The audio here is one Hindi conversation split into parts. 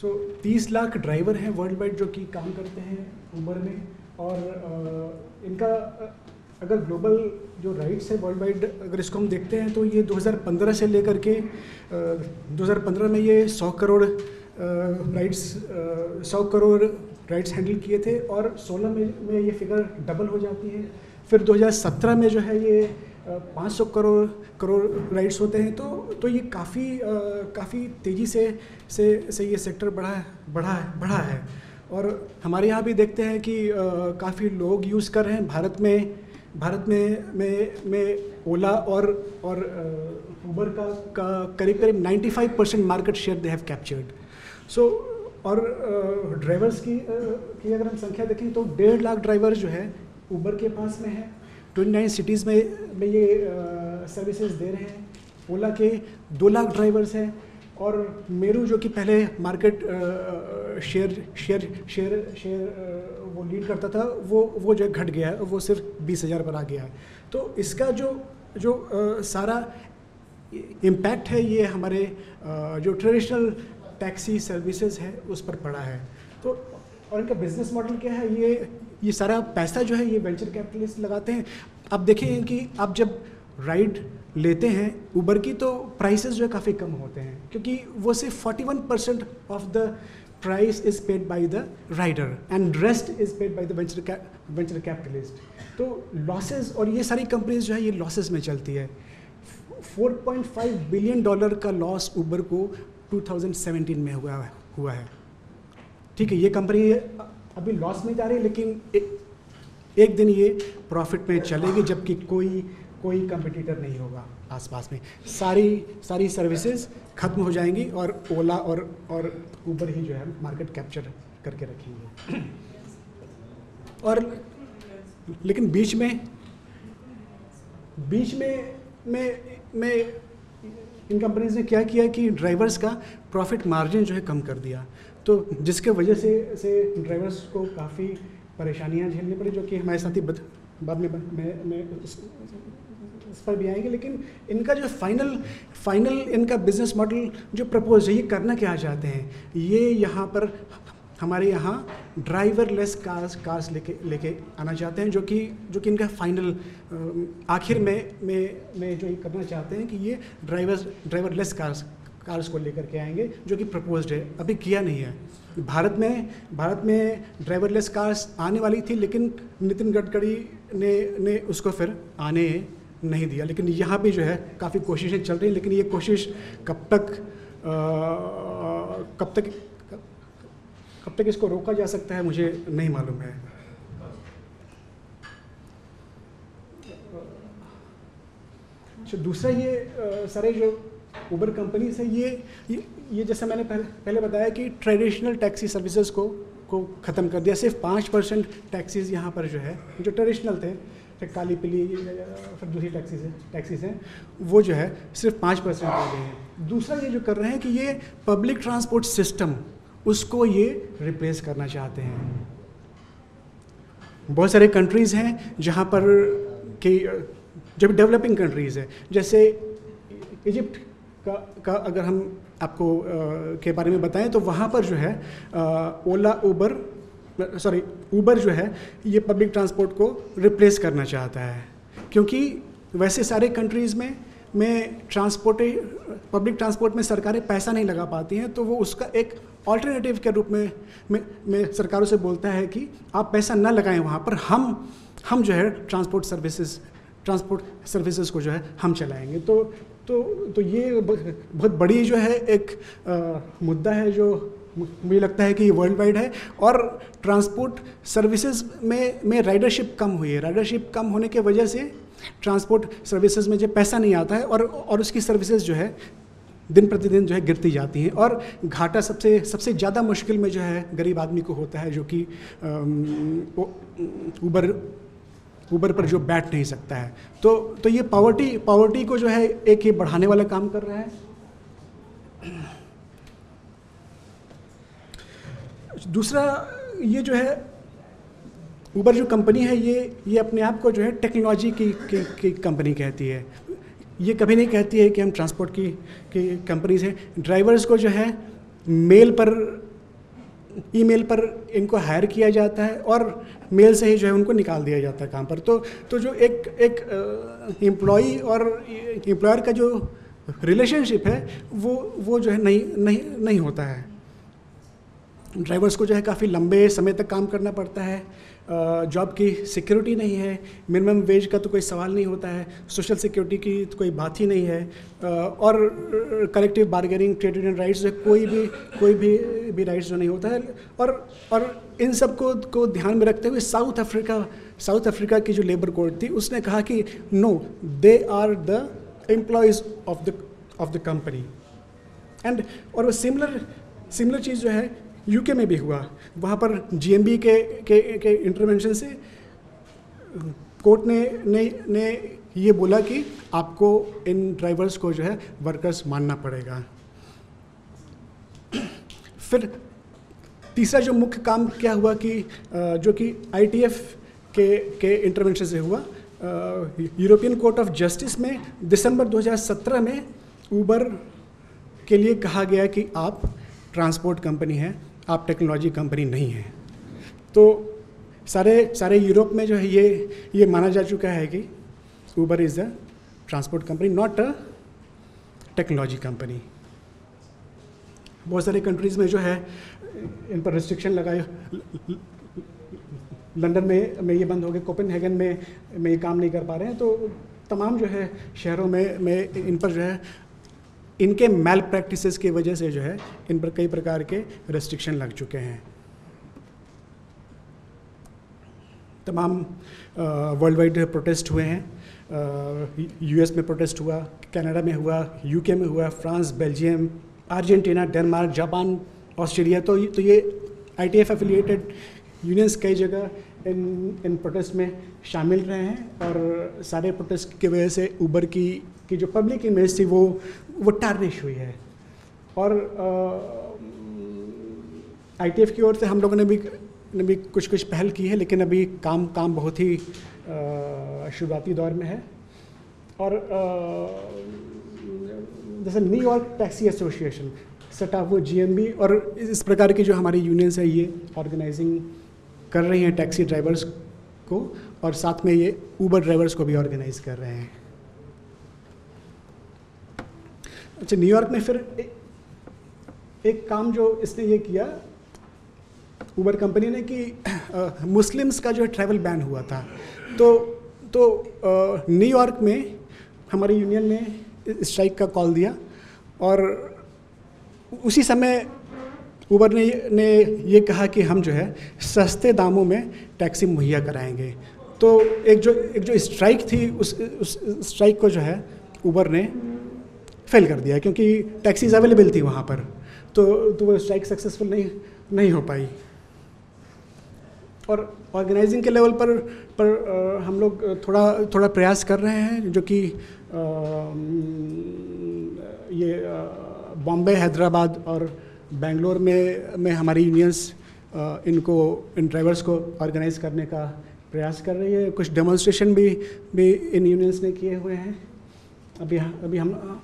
सो 30 लाख ड्राइवर हैं वर्ल्ड वाइड जो कि काम करते हैं उबर में और इनका अगर ग्लोबल जो राइट्स है वर्ल्ड वाइड अगर इसको हम देखते हैं तो ये 2015 से लेकर के uh, 2015 में ये 100 करोड़ राइट्स सौ करोड़ राइट्स हैंडल किए थे और 16 में में ये फिगर डबल हो जाती है। फिर 2017 में जो है ये पाँच सौ करोड़ करोड़ राइट्स होते हैं तो तो ये काफ़ी काफ़ी तेज़ी से से से ये सेक्टर बढ़ा बढ़ा है बढ़ा है। और हमारे यहाँ भी देखते हैं कि काफ़ी लोग यूज़ कर रहे हैं भारत में भारत में में में ओला और और उबर का का करीब करीब 95 percent market share they have captured so और ड्राइवर्स की की अगर हम संख्या देखें तो डेढ़ लाख ड्राइवर जो है उबर के पास में है। ट्वेंटी नाइन सिटीज़ में में ये सर्विसेज़ दे रहे हैं। ओला के दो लाख ड्राइवर्स हैं और मेरू जो कि पहले market share share share share वो लीड करता था वो वो जो घट गया है वो सिर्फ़ बीस हज़ार पर आ गया है। तो इसका जो जो आ, सारा इम्पैक्ट है ये हमारे आ, जो ट्रेडिशनल टैक्सी सर्विसेज़ है उस पर पड़ा है। तो और इनका बिज़नेस मॉडल क्या है? ये ये सारा पैसा जो है ये वेंचर कैपिटलिस्ट लगाते हैं। अब देखें कि आप जब राइड लेते हैं ऊबर की तो प्राइसेस जो है काफ़ी कम होते हैं, क्योंकि वो सिर्फ़ 41 percent of the price is paid by the rider and rest is paid by the venture venture capitalist तो लॉसेस और ये सारी कंपनीज़ जो है ये लॉसेस में चलती है। 4.5 बिलियन डॉलर का लॉस ऊबर को 2017 में हुआ हुआ है। ठीक है, ये कंपनी अभी लॉस में जा रही है लेकिन एक, एक दिन ये प्रॉफिट में चलेगी जबकि कोई कोई कंपटीटर नहीं होगा आसपास में। सारी सारी सर्विसेज़ खत्म हो जाएँगी और ओला और और ऊबर ही जो है मार्केट कैप्चर करके रखेंगे। और लेकिन बीच में बीच में में में इन कंपनीज़ ने क्या किया कि ड्राइवर्स का प्रॉफिट मार्जिन जो है कम कर दिया। तो जिसके वजह से से ड्राइवर्स को काफ़ी परेशानियाँ झेलनी पड़ी, जो कि हमारे साथी बाद में मैं मैं इस पर भी आएँगे। लेकिन इनका जो फाइनल फाइनल इनका बिज़नेस मॉडल जो प्रपोज है, ये करना क्या चाहते हैं? ये यहाँ पर हमारे यहाँ ड्राइवर लेस कार्स कार्स लेके लेके आना चाहते हैं, जो कि जो कि इनका फाइनल आखिर में में में जो ये करना चाहते हैं कि ये driver driverless cars cars को लेकर के आएँगे, जो कि प्रपोज्ड है। अभी किया नहीं है। भारत में भारत में ड्राइवरलेस कार्स आने वाली थी, लेकिन नितिन गडकरी ने ने उसको फिर आने नहीं दिया। लेकिन यहाँ भी जो है, काफ़ी कोशिशें चल रही लेकिन ये कोशिश कब तक कब तक कब तक इसको रोका जा सकता है, मुझे नहीं मालूम है। अच्छा दूसरा ये सारे जो उबर कंपनी से ये ये, ये जैसे मैंने पहले पहले बताया कि ट्रेडिशनल टैक्सी सर्विसेज़ को को ख़त्म कर दिया। सिर्फ़ पाँच परसेंट टैक्सीज यहाँ पर जो है जो ट्रेडिशनल थे काली पीली फिर दूसरी टैक्सीज हैं टैक्सीज हैं वो जो है सिर्फ़ पाँच परसेंट हो गए हैं। दूसरा ये जो कर रहे हैं कि ये पब्लिक ट्रांसपोर्ट सिस्टम उसको ये रिप्लेस करना चाहते हैं। बहुत सारे कंट्रीज़ हैं जहाँ पर कि जब डेवलपिंग कंट्रीज़ है जैसे इजिप्ट का का अगर हम आपको आ, के बारे में बताएँ तो वहाँ पर जो है ओला उबर सॉरी ऊबर जो है ये पब्लिक ट्रांसपोर्ट को रिप्लेस करना चाहता है। क्योंकि वैसे सारे कंट्रीज़ में में ट्रांसपोर्ट पब्लिक ट्रांसपोर्ट में सरकारें पैसा नहीं लगा पाती हैं तो वो उसका एक ऑल्टरनेटिव के रूप में, में में सरकारों से बोलता है कि आप पैसा न लगाएँ वहाँ पर हम हम जो है ट्रांसपोर्ट सर्विसेज़ ट्रांसपोर्ट सर्विसेज़ को जो है हम चलाएँगे। तो तो तो ये बहुत बड़ी जो है एक आ, मुद्दा है जो मुझे लगता है कि ये वर्ल्ड वाइड है। और ट्रांसपोर्ट सर्विसेज़ में में राइडरशिप कम हुई है। राइडरशिप कम होने के वजह से ट्रांसपोर्ट सर्विसेज़ में जो पैसा नहीं आता है और और उसकी सर्विसेज़ जो है दिन प्रतिदिन जो है गिरती जाती हैं। और घाटा सबसे सबसे ज़्यादा मुश्किल में जो है गरीब आदमी को होता है जो कि ऊबर ऊबर पर जो बैठ नहीं सकता है। तो तो ये पावर्टी पावर्टी को जो है एक ये बढ़ाने वाला काम कर रहा है। दूसरा ये जो है ऊबर जो कंपनी है ये ये अपने आप को जो है टेक्नोलॉजी की, की, की कंपनी कहती है। ये कभी नहीं कहती है कि हम ट्रांसपोर्ट की की कंपनीज़ हैं। ड्राइवर्स को जो है मेल पर ईमेल पर इनको हायर किया जाता है और मेल से ही जो है उनको निकाल दिया जाता है काम पर। तो तो जो एक एक एम्प्लॉय और एम्प्लॉयर का जो रिलेशनशिप है, वो वो जो है नहीं नहीं नहीं होता है। ड्राइवर्स को जो है काफ़ी लंबे समय तक काम करना पड़ता है जॉब की सिक्योरिटी नहीं है, मिनिमम वेज का तो कोई सवाल नहीं होता है, सोशल सिक्योरिटी की तो कोई बात ही नहीं है और collective bargaining, trade union rights जो कोई भी कोई भी भी राइट्स जो नहीं होता है, और और इन सबको को ध्यान में रखते हुए साउथ अफ्रीका साउथ अफ्रीका की जो लेबर कोर्ट थी, उसने कहा कि no they are the employees of the of the company and और वो सिमिलर सिमिलर चीज़ जो है यूके में भी हुआ। वहाँ पर जीएमबी के के के इंटरवेंशन से कोर्ट ने ने ने ये बोला कि आपको इन ड्राइवर्स को जो है वर्कर्स मानना पड़ेगा। फिर तीसरा जो मुख्य काम क्या हुआ कि जो कि आईटीएफ के के इंटरवेंशन से हुआ यूरोपियन कोर्ट ऑफ़ जस्टिस में दिसंबर 2017 में ऊबर के लिए कहा गया कि आप ट्रांसपोर्ट कंपनी हैं। आप टेक्नोलॉजी कंपनी नहीं हैं। तो सारे सारे यूरोप में जो है ये ये माना जा चुका है कि Uber is a transport company not a technology company बहुत सारे कंट्रीज़ में जो है, इन पर रिस्ट्रिक्शन लगाए लंदन में में ये बंद हो गए कोपेनहेगन में में ये काम नहीं कर पा रहे हैं। तो तमाम जो है शहरों में में इन पर जो है इनके मेल प्रैक्टिस की वजह से जो है, इन पर कई प्रकार के रेस्ट्रिक्शन लग चुके हैं। तमाम वर्ल्ड वाइड प्रोटेस्ट हुए हैं। यूएस में प्रोटेस्ट हुआ कनाडा में हुआ यूके में हुआ France Belgium Argentina Denmark Japan Australia तो तो ये I T F affiliated unions कई जगह इन इन प्रोटेस्ट में शामिल रहे हैं और सारे प्रोटेस्ट की वजह से ऊबर की की जो पब्लिक इमेज थी वो वो टार्निश हुई है। और आई टी एफ़ की ओर से हम लोगों ने भी ने भी कुछ कुछ पहल की है, लेकिन अभी काम काम बहुत ही शुरुआती दौर में है। और जैसे न्यूयॉर्क टैक्सी एसोसिएशन सटा वो जीएमबी और इस प्रकार की जो हमारी यूनियंस है, ये ऑर्गेनाइजिंग कर रही हैं टैक्सी ड्राइवर्स को, और साथ में ये ऊबर ड्राइवर्स को भी ऑर्गेनाइज कर रहे हैं। अच्छा न्यूयॉर्क में फिर एक, एक काम जो इसने ये किया ऊबर कंपनी ने कि मुस्लिम्स का जो है ट्रैवल बैन हुआ था। तो तो न्यूयॉर्क में हमारी यूनियन ने स्ट्राइक का कॉल दिया और उसी समय ऊबर ने ने ये कहा कि हम जो है सस्ते दामों में टैक्सी मुहैया कराएँगे। तो एक जो एक जो स्ट्राइक थी उस उस स्ट्राइक को जो है ऊबर ने फेल कर दिया क्योंकि टैक्सीज अवेलेबल थी वहाँ पर। तो तो वो स्ट्राइक सक्सेसफुल नहीं नहीं हो पाई। और ऑर्गेनाइजिंग के लेवल पर पर आ, हम लोग थोड़ा थोड़ा प्रयास कर रहे हैं जो कि ये बॉम्बे हैदराबाद और बेंगलोर में में हमारी यूनियंस इनको इन ड्राइवर्स को ऑर्गेनाइज करने का प्रयास कर रही है। कुछ डेमोन्स्ट्रेशन भी भी इन यूनियंस ने किए हुए हैं। अभी अभी हम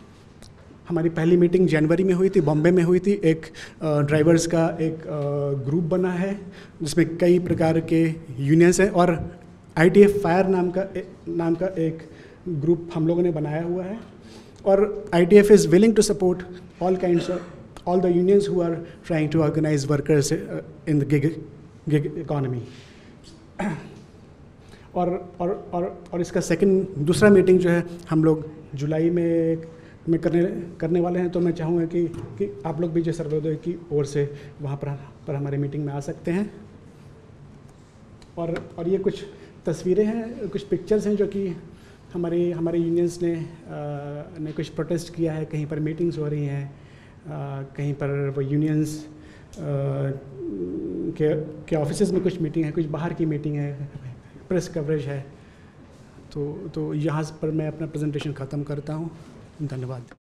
हमारी पहली मीटिंग जनवरी में हुई थी, बॉम्बे में हुई थी। एक ड्राइवर्स का एक ग्रुप बना है, जिसमें कई प्रकार के यूनियंस हैं और एफ़ फायर नाम का नाम का एक ग्रुप हम लोगों ने बनाया हुआ है। और I T F is willing to support all kind all the unions who are trying to organise workers in the gig gig economy और और और और इसका सेकंड दूसरा मीटिंग जो है, हम लोग जुलाई में में करने करने वाले हैं तो मैं चाहूँगा कि कि आप लोग भी जो सर्वोदय की ओर से वहाँ पर पर हमारे मीटिंग में आ सकते हैं। और और ये कुछ तस्वीरें हैं कुछ पिक्चर्स हैं जो कि हमारे हमारे यूनियंस ने आ, ने कुछ प्रोटेस्ट किया है कहीं पर मीटिंग्स हो रही हैं कहीं पर वो यूनियंस के के ऑफ़िस में कुछ मीटिंग है कुछ बाहर की मीटिंग है प्रेस कवरेज है। तो तो यहाँ पर मैं अपना प्रेजेंटेशन ख़त्म करता हूँ। धन्यवाद।